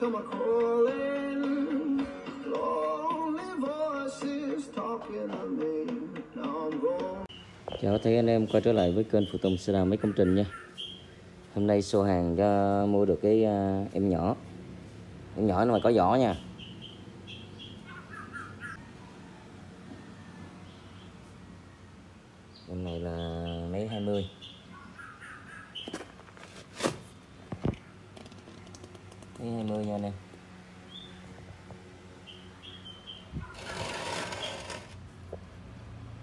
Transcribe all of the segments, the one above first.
come a calling. Lonely voices talking to me. Now I'm gone. Chào tất cả anh em quay trở lại với kênh Phụ Tùng Xe đào mấy công trình nha Hôm nay xô hàng cho mua được cái uh, em nhỏ Em nhỏ nó mà có vỏ nha Em này là mấy 20 20 nha anh em.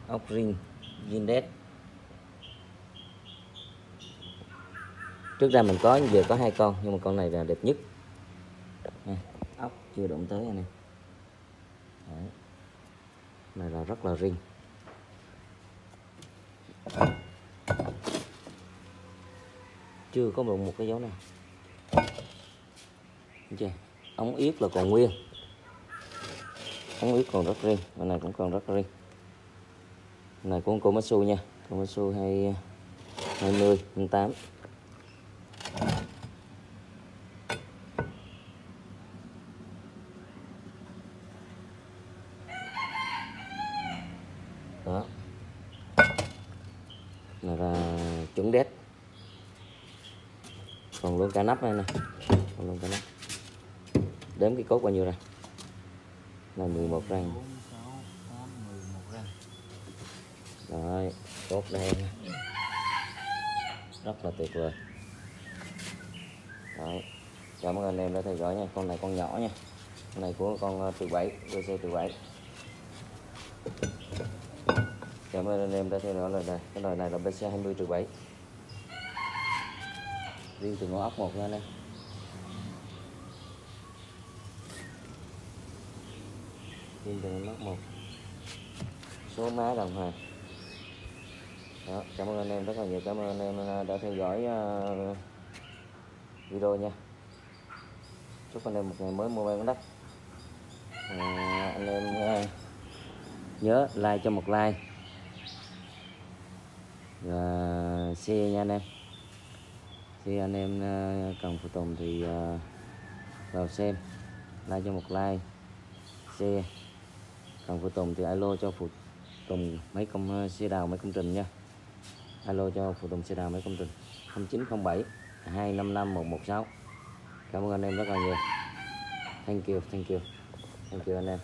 Ốc ring Vindex trước ra mình có vừa có hai con nhưng mà con này là đẹp nhất. Nè, ốc chưa đụng tới anh em. Này là rất là riêng chưa có đụng một cái dấu nào chưa ống yết là còn nguyên. Ống yết còn rất riêng. Bên này cũng còn rất riêng. Cái này của con Komatsu nha. Komatsu hay 20 8 đó. Này là chuẩn đét. Còn luôn cả nắp này nè. Còn luôn cả nắp đếm cái cốt bao nhiêu ra? Là 11 răng rồi, cốt đen rất là tuyệt vời. Đấy. cảm ơn anh em đã theo dõi nha. Con này con nhỏ nha. Con này của con ờ, từ 7 VC từ 7 cảm ơn anh em đã theo dõi lời này cái lời này là BC 20 từ 7 riêng từ ngõ ốc một nha anh em. Riêng từ ngõ một số má đồng hồ. đó, cảm ơn anh em rất là nhiều. Cảm ơn anh em à, đã theo dõi uh, video nha. Chúc anh em một ngày mới mua bán đất. À, anh em uh, nhớ like cho một like. Và share nha anh em. Khi anh em uh, cần phụ tùng thì uh, vào xem. Like cho một like. Share cần phụ tùng thì alo cho phụ tùng mấy công ờ, xe đào mấy công trình nha. Alo cho phụ tùng xe đào mấy công trình. 0907 255 116 cảm ơn anh em rất là nhiều. Thank you thank you. Thank you anh em.